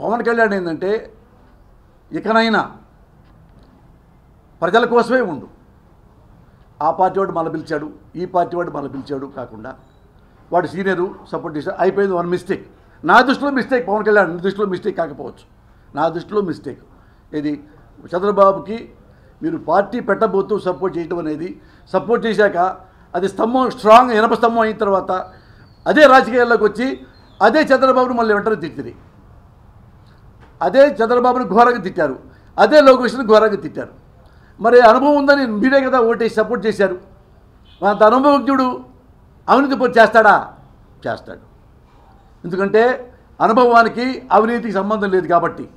పవన్ కళ్యాణ్ ఏంటంటే ఇకనైనా ప్రజల కోసమే ఉండు. ఆ పార్టీ వాడు మళ్ళీ పిలిచాడు ఈ పార్టీ వాడు మళ్ళీ పిలిచాడు కాకుండా వాడు సీనియరు సపోర్ట్ చేశాడు అయిపోయింది వన్ మిస్టేక్. నా దృష్టిలో మిస్టేక్ పవన్ కళ్యాణ్ దృష్టిలో మిస్టేక్ కాకపోవచ్చు. నా దృష్టిలో మిస్టేక్. ఇది చంద్రబాబుకి మీరు పార్టీ పెట్టబోతూ సపోర్ట్ చేయడం అనేది సపోర్ట్ చేశాక అది స్తంభం స్ట్రాంగ్ ఇనప స్తంభం అయిన తర్వాత అదే రాజకీయాల్లోకి వచ్చి అదే చంద్రబాబును మళ్ళీ వెంటనే తిట్టింది. అదే చంద్రబాబుని ఘోరంగా తిట్టారు. అదే లోకేష్ని ఘోరంగా తిట్టారు. మరి అనుభవం ఉందని మీరే కదా ఓటేసి సపోర్ట్ చేశారు. అంత అనుభవజ్ఞుడు అవినీతి చేస్తాడా? చేస్తాడు. ఎందుకంటే అనుభవానికి అవినీతికి సంబంధం లేదు కాబట్టి.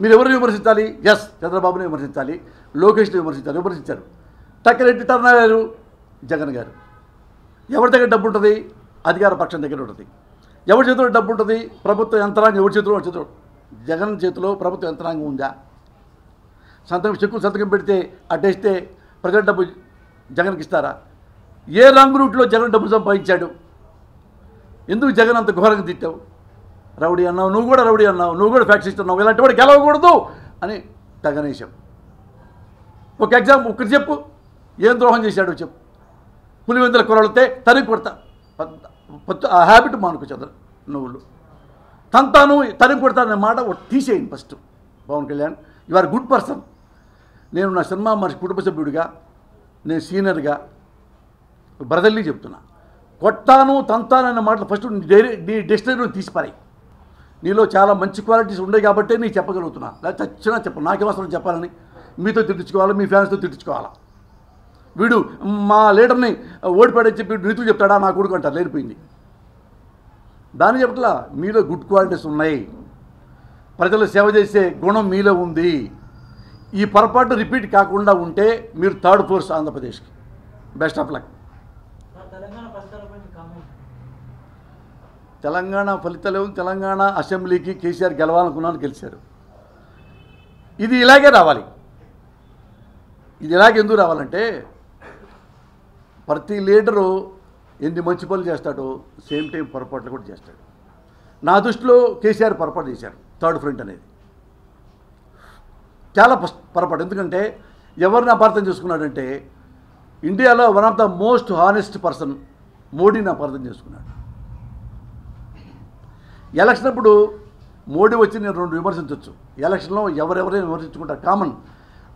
మీరు ఎవరిని విమర్శించాలి? ఎస్ చంద్రబాబుని విమర్శించాలి. లోకేష్ని విమర్శించాలి. విమర్శించారు. టక్కరెడ్డి టర్నా గారు జగన్ గారు. ఎవరి దగ్గర డబ్బు ఉంటుంది? అధికార పక్షం దగ్గర ఉంటుంది. ఎవరి చేతిలో డబ్బు ఉంటుంది? ప్రభుత్వ యంత్రాంగం ఎవరి చేతిలో? చేతిలో? జగన్ చేతిలో ప్రభుత్వ యంత్రాంగం ఉందా? సంతకం చెక్కులు సంతకం పెడితే అట్టేస్తే ప్రజల డబ్బు జగన్కి ఇస్తారా? ఏ రంగు రూట్లో జగన్ డబ్బు సంపాదించాడు? ఎందుకు జగన్ అంత ఘోరంగా తిట్టావు? రౌడీ అన్నావు నువ్వు కూడా రౌడీ అన్నావు నువ్వు కూడా ఫ్యాక్సిస్ట్ అన్నావు ఇలాంటి వాడు గెలవకూడదు అని తగనేశావు ఒక ఎగ్జామ్ ఒకటి చెప్పు. ఏం ద్రోహం చేశాడో చెప్పు. పులివెందుల కురలితే తరిగి కొడతా. ఆ హ్యాబిట్ మానుకు చంద్ర. నువ్వులు. తంతాను తరిమి కొడతాననే మాట ఒకటి తీసేయండి first. Pawan Kalyan you are good person. నేను నా సినిమా మనిషి కుటుంబ సభ్యుడిగా నేను సీనియర్గా బ్రదర్లీ చెప్తున్నా. కొట్టాను తంతానన్న మాటలు ఫస్ట్ నీ డైరీ నీ డిక్షనరీ తీసిపారాయి. నీలో చాలా మంచి క్వాలిటీస్ ఉన్నాయి కాబట్టి నీకు చెప్పగలుగుతున్నా. లేకపోతే చచ్చినా చెప్పను. నాకేమవసరం చెప్పాలని. మీతో తిట్టించుకోవాలా? మీ ఫ్యాన్స్తో తిట్టించుకోవాలా? వీడు మా లీడర్ని ఓడిపాడని చెప్పి నీతులు చెప్తాడా? నా కొడుకు అంటారు. లేనిపోయింది. దాన్ని చెప్పట్లా మీలో గుడ్ క్వాలిటీస్ ఉన్నాయి. ప్రజలు సేవ చేసే గుణం మీలో ఉంది. ఈ పొరపాటు రిపీట్ కాకుండా ఉంటే మీరు థర్డ్ ఫోర్స్ ఆంధ్రప్రదేశ్కి. బెస్ట్ ఆఫ్ లక్ తెలంగాణ ఫలితాలు తెలంగాణ అసెంబ్లీకి కేసీఆర్ గెలవాలనుకున్నాను గెలిచారు. ఇది ఇలాగే రావాలి. ఇది ఇలాగే ఎందుకు రావాలంటే ప్రతి లీడరు ఎన్ని మంచి పనులు చేస్తాడో సేమ్ టైం పొరపాట్లు కూడా చేస్తాడు. నా దృష్టిలో కేసీఆర్ పొరపాటు చేశారు థర్డ్ ఫ్రంట్ అనేది. చాలా పొరపాటు. ఎందుకంటే ఎవరిని అపార్థం చేసుకున్నాడంటే ఇండియాలో one of the most honest person మోడీని అపార్థం చేసుకున్నాడు. ఎలక్షన్ అప్పుడు మోడీ వచ్చి నేను రెండు విమర్శించవచ్చు ఎలక్షన్లో ఎవరెవరైనా విమర్శించుకుంటారు? కామన్.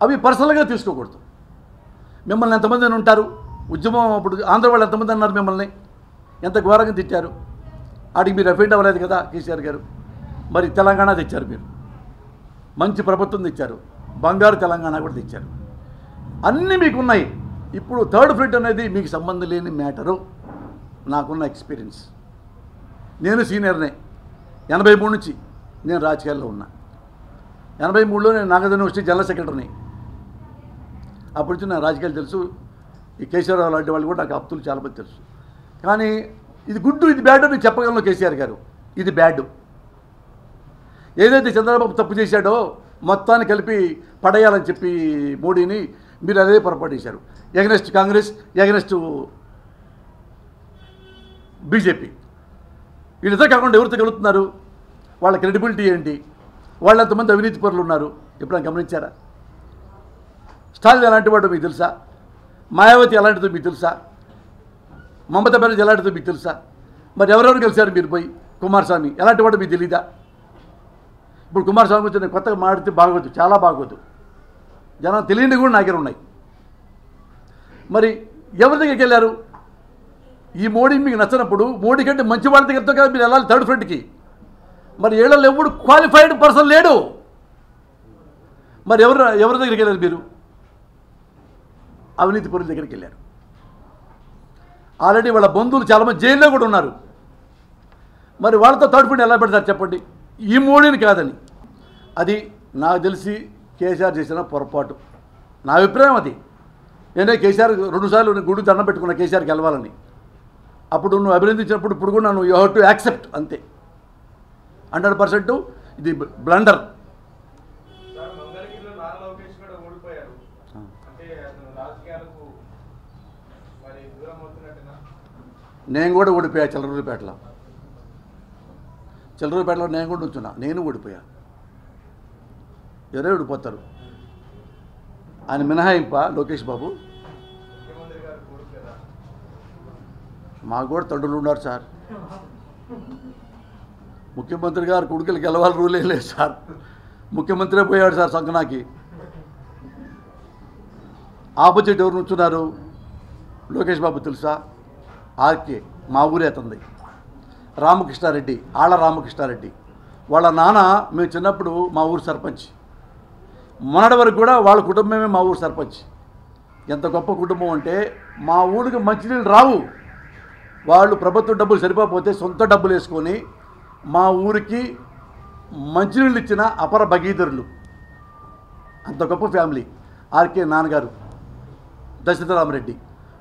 అవి పర్సనల్గా తీసుకోకూడదు. మిమ్మల్ని ఎంతమంది ఉంటారు? ఉద్యమం అప్పుడు ఆంధ్ర వాళ్ళు ఎంతమంది అన్నారు మిమ్మల్ని? ఎంత ఘోరంగా తిట్టారు? వాటికి మీరు అఫెండ్ అవ్వలేదు కదా కేసీఆర్ గారు? మరి తెలంగాణ తెచ్చారు మీరు. మంచి ప్రభుత్వం తెచ్చారు. బంగారు తెలంగాణ కూడా తెచ్చారు. అన్నీ మీకు ఉన్నాయి ఇప్పుడు థర్డ్ ఫ్రంట్ అనేది మీకు సంబంధం లేని మ్యాటరు. నాకున్న ఎక్స్పీరియన్స్. నేను సీనియర్నే. ఎనభై మూడు నుంచి నేను రాజకీయాల్లో ఉన్నా. ఎనభై మూడులో నేను నాగార్జున యూనివర్సిటీ జనరల్ సెక్రటరీని. అప్పటి నుంచి నా రాజకీయాలు తెలుసు. ఈ కేసీఆర్ లాంటి వాళ్ళు కూడా నాకు అప్తులు చాలామంది తెలుసు. కానీ ఇది గుడ్డు ఇది బ్యాడ్ అని చెప్పగలను కేసీఆర్ గారు. ఇది బ్యాడ్. ఏదైతే చంద్రబాబు తప్పు చేశాడో మొత్తాన్ని కలిపి పడేయాలని చెప్పి మోడీని మీరు అదే పొరపాటు చేశారు. Against Congress against BJP. వీళ్ళిద్దరు కాకుండా ఎవరితో కలుగుతున్నారు వాళ్ళ క్రెడిబిలిటీ ఏంటి? వాళ్ళు ఎంతమంది అవినీతి పరులు ఉన్నారు? ఎప్పుడైనా గమనించారా? స్టాలిన్ ఎలాంటి వాడు మీకు తెలుసా? మాయావతి ఎలాంటిదో మీకు తెలుసా? మమతా బెనర్జీ ఎలాంటిదో మీకు తెలుసా? మరి ఎవరెవరు గెలిచారు మీరు పోయి? కుమారస్వామి. ఎలాంటి వాడు మీకు తెలీదా? ఇప్పుడు కుమారస్వామి గురించి నేను కొత్తగా మాట్లాడితే బాగోదు చాలా బాగోదు. జనం తెలియని కూడా నా దగ్గర ఉన్నాయి. మరి ఎవరి దగ్గరికి వెళ్ళారు? ఈ మోడీ మీకు నచ్చినప్పుడు మోడీ కంటే మంచి వాళ్ళ దగ్గరతో కదా మీరు వెళ్ళాలి థర్డ్ ఫ్రంట్కి. మరి ఏళ్ళలో ఎవడు క్వాలిఫైడ్ పర్సన్ లేడు? మరి ఎవరు ఎవరి దగ్గరికి వెళ్ళారు మీరు? అవినీతి పరుల దగ్గరికి వెళ్ళారు. ఆల్రెడీ వాళ్ళ బంధువులు చాలామంది జైల్లో కూడా ఉన్నారు. మరి వాళ్ళతో తడుపుని ఎలా పెడతారు చెప్పండి? ఈ మూడిని కాదని. అది నాకు తెలిసి కేసీఆర్ చేసిన పొరపాటు. నా అభిప్రాయం అది. నేనే కేసీఆర్ రెండుసార్లు గుడి దండం పెట్టుకున్నా కేసీఆర్ గెలవాలని అప్పుడు నువ్వు అభినందించినప్పుడు ఇప్పుడు కూడా నువ్వు యూ హ్యావ్ టు యాక్సెప్ట్ అంతే. హండ్రెడ్ పర్సెంట్ ఇది బ్లండర్. నేను కూడా ఓడిపోయా చిల్లరూరుపేటలో చిల్లరపేటలో నేను కూడా ఉంచున్నా నేను ఓడిపోయా ఎవరే ఓడిపోతారు ఆయన మినహాయింప లోకేష్ బాబు? మాకు కూడా తండ్రులు ఉన్నారు సార్. ముఖ్యమంత్రి గారు కొడుకులు గెలవాలి రూలే లేదు సార్. ముఖ్యమంత్రి పోయాడు సార్ సంకనాకి. ఆపోజిట్ ఎవరు నుంచున్నారు? లోకేష్ బాబు తెలుసా? ఆర్కే మా ఊరే అతంది. రామకృష్ణారెడ్డి ఆళ్ళ రామకృష్ణారెడ్డి. వాళ్ళ నాన్న మేము చిన్నప్పుడు మా ఊరు సర్పంచ్. మొన్నటి వరకు కూడా వాళ్ళ కుటుంబమే మా ఊరు సర్పంచ్. ఎంత గొప్ప కుటుంబం అంటే మా ఊరికి మంచినీళ్ళు రావు. వాళ్ళు ప్రభుత్వ డబ్బులు సరిపోతే సొంత డబ్బులు వేసుకొని మా ఊరికి మంచినీళ్ళు ఇచ్చిన అపర భగీధరులు. అంత గొప్ప ఫ్యామిలీ. ఆర్కే నాన్నగారు. దశరథరామరెడ్డి.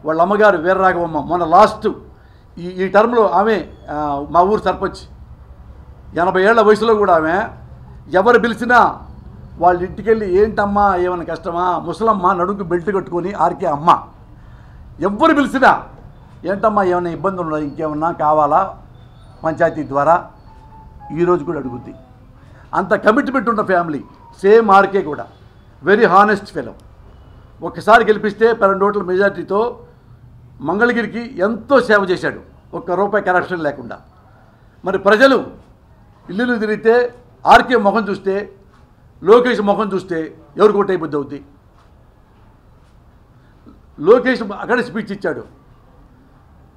వాళ్ళ అమ్మగారు వీరరాఘవమ్మ మొన్న లాస్ట్ ఈ ఈ టర్మ్లో ఆమె మా ఊరు సర్పంచ్. ఎనభై ఏళ్ళ వయసులో కూడా ఆమె ఎవరు పిలిచినా వాళ్ళ ఇంటికి వెళ్ళి ఏంటమ్మా ఏమైనా కష్టమా? ముసలమ్మ నడుకు బెల్ట్ కట్టుకొని ఆర్కే అమ్మ. ఎవ్వరు పిలిచినా ఏంటమ్మా ఏమైనా ఇబ్బందులు ఉన్నాయి ఇంకేమన్నా కావాలా? పంచాయతీ ద్వారా ఈరోజు కూడా అడుగుద్ది. అంత కమిట్మెంట్ ఉన్న ఫ్యామిలీ సేమ్ ఆర్కే కూడా. వెరీ హానెస్ట్ ఫెలో ఒకసారి గెలిపిస్తే పన్నెండు ఓట్ల మెజార్టీతో మంగళగిరికి ఎంతో సేవ చేశాడు. ఒక్క రూపాయి కరప్షన్ లేకుండా. మరి ప్రజలు ఇల్లులు తిరిగితే ఆర్కే ముఖం చూస్తే లోకేష్ ముఖం చూస్తే ఎవరు కొట్టే బుద్ధి అవుద్ది? లోకేష్ అక్కడ స్పీచ్ ఇచ్చాడు.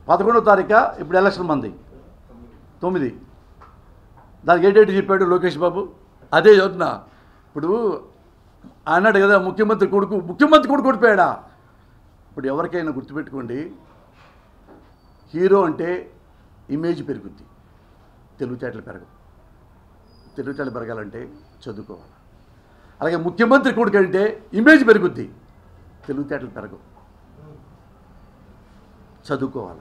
పదకొండవ తారీఖు ఇప్పుడు ఎలక్షన్ మంది. తొమ్మిది. దానికి ఏంటంటే చెప్పాడు లోకేష్ బాబు? అదే చదువుతున్నా. ఇప్పుడు అన్నాడు కదా ముఖ్యమంత్రి కొడుకు ముఖ్యమంత్రి కొడుకు కొడిపోయాడా ఇప్పుడు ఎవరికైనా గుర్తుపెట్టుకోండి హీరో అంటే ఇమేజ్ పెరుగుద్ది. తెలివితేటలు పెరగవు తెలివితేటలు పెరగాలంటే చదువుకోవాలి. అలాగే ముఖ్యమంత్రి కొడుకు ఇమేజ్ పెరుగుద్ది. తెలివితేటలు పెరగవు. చదువుకోవాలి?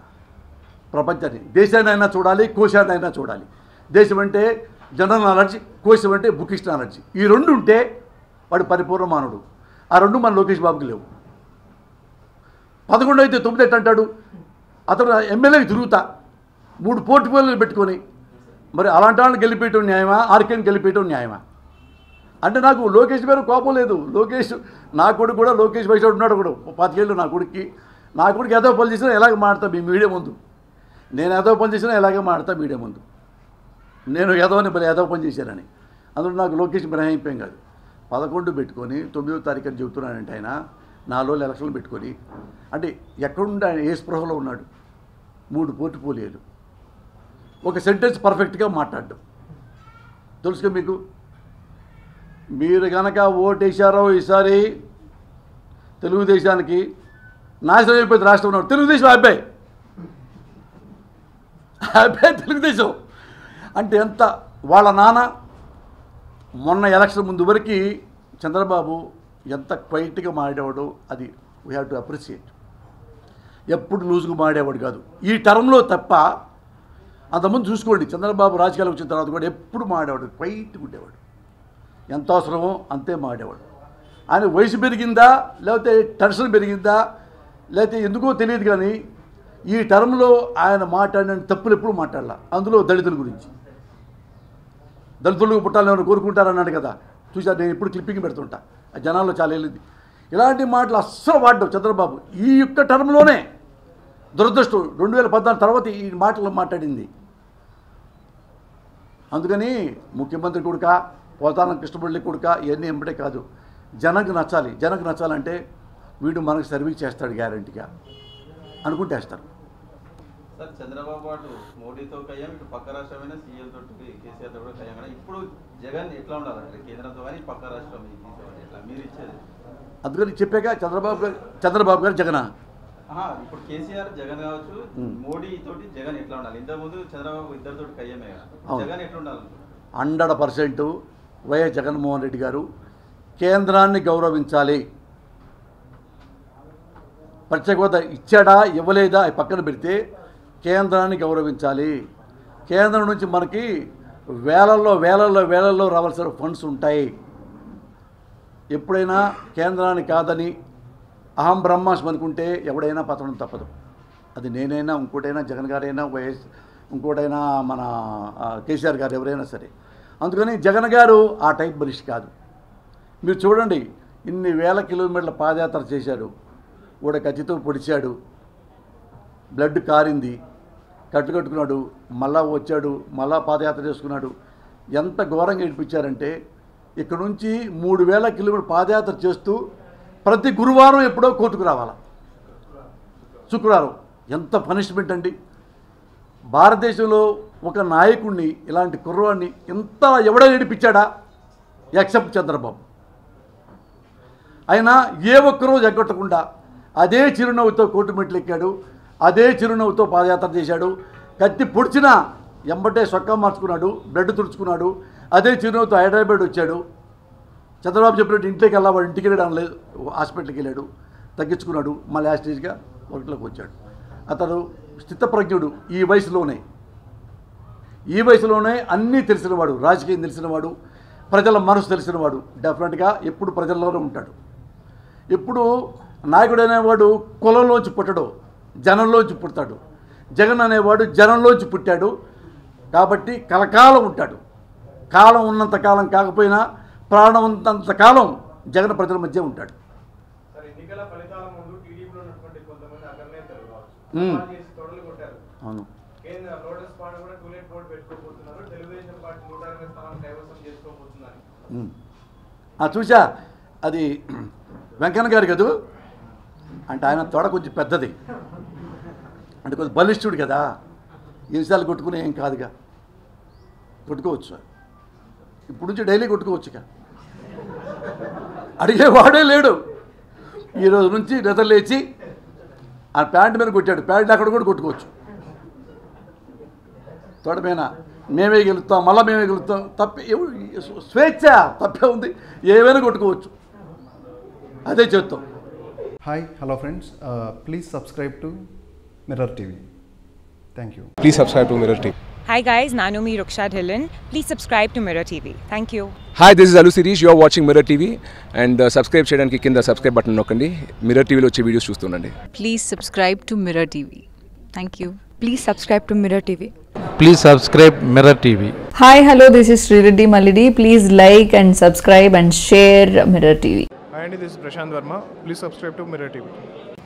ప్రపంచాన్ని దేశాన్నైనా చూడాలి కోశాన్నైనా చూడాలి. దేశం అంటే జనరల్ నాలెడ్జ్ కోశం అంటే బుకిష్ నాలెడ్జ్. ఈ రెండు ఉంటే వాడు పరిపూర్ణ మానవుడు. ఆ రెండు మన లోకేష్ బాబుకి లేవు. పదకొండు అయితే తొమ్మిది ఎట్ట అంటాడు. అతను ఎమ్మెల్యేకి తిరుగుతా. మూడు పోర్టుఫోలియోలు పెట్టుకొని. మరి అలాంటి వాళ్ళని గెలిపేయటం న్యాయమా? ఆర్కేని గెలిపేయటం న్యాయమా? అంటే నాకు లోకేష్ మీద కోపం లేదు. లోకేష్ నా కొడుకు కూడా లోకేష్ వయసులో ఉన్నాడు కూడా పాతికేళ్ళు నా కొడుక్కి. నా కొడుకు ఏదో పని చేసినా ఎలాగ మాడతా మీ మీడియా ముందు? నేను ఏదో పని చేసినా ఎలాగే మాడతా మీడియా ముందు? నేను ఏదోని మరి ఏదో పని చేశానని. అందులో నాకు లోకేష్ మినహాయింపేం కాదు. పదకొండు పెట్టుకొని తొమ్మిదో తారీఖు అని చెబుతున్నానంటే ఆయన. నాలుగు రోజులు ఎలక్షన్లు పెట్టుకొని. అంటే ఎక్కడుండి ఆయన ఏ స్పృహలో ఉన్నాడు? మూడు పోర్టుపోలియోలు ఒక సెంటెన్స్ పర్ఫెక్ట్గా మాట్లాడడం. తెలుసుగా మీకు? మీరు గనక ఓటేశారో ఈసారి తెలుగుదేశానికి నాశనం అయిపోయింది రాష్ట్రం ఉన్నాడు తెలుగుదేశం అబ్బాయి అబ్బాయి తెలుగుదేశం. అంటే ఎంత వాళ్ళ నాన్న మొన్న ఎలక్షన్ ముందు వరకు చంద్రబాబు ఎంత క్వైట్గా మాడేవాడు అది వీ హ్యావ్ టు అప్రిషియేట్ ఎప్పుడు లూజ్గా మాడేవాడు కాదు. ఈ టర్మ్లో తప్ప అంతకుముందు చూసుకోండి చంద్రబాబు రాజకీయాలకు వచ్చిన తర్వాత కూడా ఎప్పుడు మాడేవాడు క్వైట్గా ఉండేవాడు. ఎంత అవసరమో అంతే మాడేవాడు. ఆయన వయసు పెరిగిందా లేకపోతే టెన్షన్ పెరిగిందా లేకపోతే ఎందుకో తెలియదు కానీ ఈ టర్మ్లో ఆయన మాట్లాడిన తప్పులు ఎప్పుడు మాట్లాడాల. అందులో దళితుల గురించి. దళితులకు పుట్టాలని కోరుకుంటారన్నాడు కదా. చూసారు నేను ఇప్పుడు క్లిప్పింగ్ పెడుతుంటా. ఆ జనాల్లో చాలా వెళ్ళింది. ఇలాంటి మాటలు అస్సలు వాడడం చంద్రబాబు ఈ యొక్క టర్మ్లోనే దురదృష్టం. రెండు వేల పద్నాలుగు తర్వాత ఈ మాటలు మాట్లాడింది. అందుకని ముఖ్యమంత్రి కొడుక పోతాన కృష్ణపల్లి కొడుక ఇవన్నీ ఎంబడే కాదు. జనకు నచ్చాలి. జనకు నచ్చాలంటే వీడు మనకు సర్వీస్ చేస్తాడు గ్యారంటీగా. అనుకుంటే వేస్తారు. సార్ చంద్రబాబు పాటు మోడీతో కయ్యాం ఇటు పక్క రాష్ట్రమైన సీఎం తోటి కేసీఆర్తో కూడా కయ్యాం కానీ ఇప్పుడు జగన్ ఎట్లా ఉండాలంటే కేంద్రంతో కానీ పక్క రాష్ట్రం మీరు ఇచ్చేది? అందుకని చెప్పాక చంద్రబాబు గారు చంద్రబాబు గారు జగనా? ఇప్పుడు కేసీఆర్ జగన్ కావచ్చు. మోడీ తోటి జగన్ ఎట్లా ఉండాలి? ఇంతకు ముందు చంద్రబాబు ఇద్దరితో కయ్యమే. జగన్ ఎట్లా ఉండాలి? Hundred percent YS Jaganmohan Reddy garu కేంద్రాన్ని గౌరవించాలి. ప్రత్యేక హోదా ఇచ్చాడా ఇవ్వలేదా అవి పక్కన పెడితే కేంద్రాన్ని గౌరవించాలి. కేంద్రం నుంచి మనకి వేలల్లో వేలల్లో వేలల్లో రావాల్సిన ఫండ్స్ ఉంటాయి. ఎప్పుడైనా కేంద్రాన్ని కాదని అహం బ్రహ్మాస్మి అనుకుంటే ఎవడైనా పతనం తప్పదు. అది నేనైనా ఇంకోటైనా జగన్ గారైనా వైఎస్ ఇంకోటైనా మన కేసీఆర్ గారు ఎవరైనా సరే. అందుకని జగన్ గారు ఆ టైప్ మనిషి కాదు. మీరు చూడండి ఇన్ని వేల కిలోమీటర్ల పాదయాత్ర చేశాడు. కూడా కత్తితో పొడిచాడు. బ్లడ్ కారింది. కట్టు కట్టుకున్నాడు. మళ్ళా వచ్చాడు. మళ్ళా పాదయాత్ర చేసుకున్నాడు. ఎంత ఘోరంగా ఏడిపించారంటే ఇక్కడ నుంచి మూడు వేల కిలోమీటర్ పాదయాత్ర చేస్తూ ప్రతి గురువారం ఎప్పుడో కోర్టుకు రావాలా? శుక్రవారం. ఎంత పనిష్మెంట్ అండి? భారతదేశంలో ఒక నాయకుడిని ఇలాంటి కుర్రవాడిని ఎంత ఎవడో ఏడిపించాడా? ఎక్సెప్ట్ చంద్రబాబు. అయినా ఏ ఒక్కరోజు ఎగ్గొట్టకుండా అదే చిరునవ్వుతో కోర్టు మెట్లు ఎక్కాడు అదే చిరునవ్వుతో పాదయాత్ర చేశాడు కత్తి పొడిచినా ఎంబటే సొక్కా మార్చుకున్నాడు బ్లడ్ తుడుచుకున్నాడు అదే చిరునవ్వుతో హైదరాబాద్ వచ్చాడు చంద్రబాబు చెప్పినట్టు ఇంట్లోకి వెళ్ళాడు ఇంటికి వెళ్ళడం లేదు హాస్పిటల్కి వెళ్ళాడు తగ్గించుకున్నాడు మళ్ళీ యాస్టేజ్గా వర్క్లోకి వచ్చాడు. అతడు స్థితప్రజ్ఞుడు ఈ వయసులోనే. ఈ వయసులోనే అన్నీ తెలిసినవాడు రాజకీయం తెలిసినవాడు ప్రజల మనసు తెలిసినవాడు. డెఫినెట్గా ఎప్పుడు ప్రజల్లోనే ఉంటాడు. ఎప్పుడు నాయకుడు అనేవాడు కులంలోంచి పుట్టడు జనంలోంచి పుడతాడు. జగన్ అనేవాడు జనంలోంచి పుట్టాడు. కాబట్టి కలకాలం ఉంటాడు. కాలం ఉన్నంత కాలం కాకపోయినా ప్రాణం ఉన్నంత కాలం జగన్ ప్రజల మధ్య ఉంటాడు. అవును. చూసా అది వెంకన్న గారు కదూ? అంటే ఆయన తొడ కొంచెం పెద్దది. అంటే కొంచెం బలిష్ఠుడు కదా. ఎన్నిసార్లు కొట్టుకునే ఏం కాదుగా. కొట్టుకోవచ్చు ఇప్పుడు నుంచి డైలీ కొట్టుకోవచ్చుగా. అడిగేవాడే లేడు ఈరోజు నుంచి నిద్ర లేచి ఆ ప్యాంట్ మీద కొట్టాడు ప్యాంట్ అక్కడ కూడా కొట్టుకోవచ్చు తోటమైన మేమే గెలుస్తాం మళ్ళీ మేమే గెలుస్తాం తప్పే స్వేచ్ఛ తప్పే ఉంది ఏమైనా కొట్టుకోవచ్చు అదే Hi, hello friends. Uh, please subscribe to Mirror TV. Thank you. Please subscribe to Mirror TV. Hi guys, Nanomi Ruksha Dhillon. Please subscribe to Mirror TV. Thank you. Hi this is Allu Sirish you are watching mirror TV and subscribe చేయడానికి కింద subscribe button నొక్కండి mirror టీవీలో వచ్చే videos చూస్తుండండి please subscribe to Mirror TV. Thank you. Please subscribe to Mirror TV. Please subscribe Mirror TV. Hi, hello, this is Srireddy Malidi. Please like and subscribe and share Mirror TV. Hi, Andy, this is Prashant Verma. Please subscribe to Mirror TV.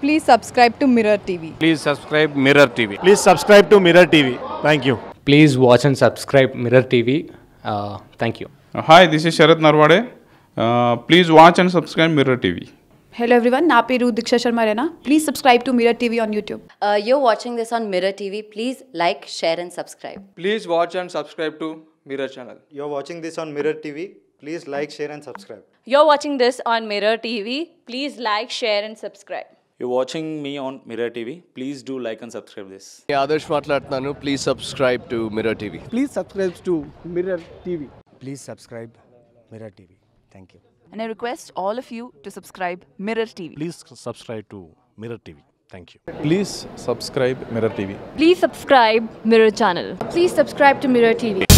Please subscribe to Mirror TV. Please subscribe Mirror TV. Please subscribe to Mirror TV. Thank you. Please watch and subscribe Mirror TV. Uh, thank you. Uh, hi, this is Sharad Narwade. Uh, please watch and subscribe Mirror TV. Hello everyone, Napiru Diksha Sharma Rena. Please subscribe to Mirror TV on YouTube. Uh, you're watching this on Mirror TV. Please like, share and subscribe. Please watch and subscribe to Mirror channel. You're watching this on Mirror TV. Please like, share and subscribe. You're watching this on Mirror TV. Please like, share and subscribe you're watching me on Mirror TV, please do like and subscribe this. Yeah, Adarsh please subscribe to Mirror TV. Please subscribe to Mirror TV. Please subscribe Mirror TV. Thank you. And I request all of you to subscribe Mirror TV. Please subscribe to Mirror TV. Thank you. Please subscribe Mirror TV. Please subscribe Mirror Channel. Please subscribe to Mirror TV.